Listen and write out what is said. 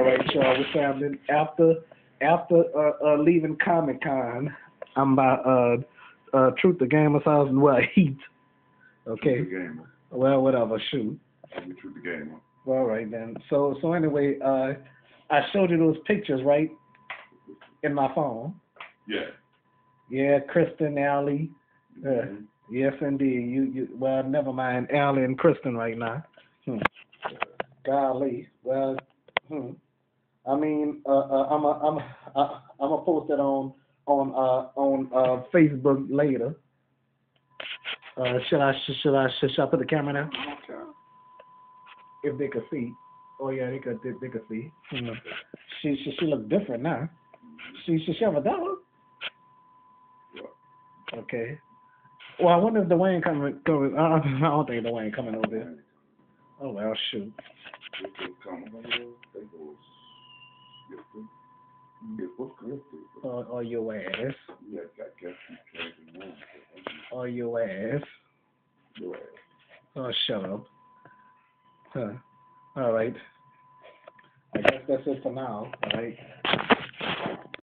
All right, y'all. What's happening? After after uh, uh, leaving Comic Con, I'm by uh uh Truth the Gamer's house and well Heat. Okay. The gamer. Well, whatever. Shoot. Truth the gamer. All right then. So so anyway, uh, I showed you those pictures right in my phone. Yeah. Yeah, Kristen, Allie. Uh, Mhm. yes, indeed. You you. Well, never mind Allie and Kristen right now. Hmm. Golly. Well. Hmm. I mean, uh, uh, I'm a, I'm a, I'm post it on on uh on uh Facebook later. Uh, should I should, I should, I put the camera down? Okay. if they could see. Oh yeah, they could they, they could see. Hmm. She she she look different now. She she she have a dog. Okay. Well, I wonder if Dwayne coming coming. I don't think Dwayne coming over there. Oh well, shoot. Or, or your ass. Guess you your. Your ass. Oh, shut up. Huh. All right. I guess that's it for now. All right.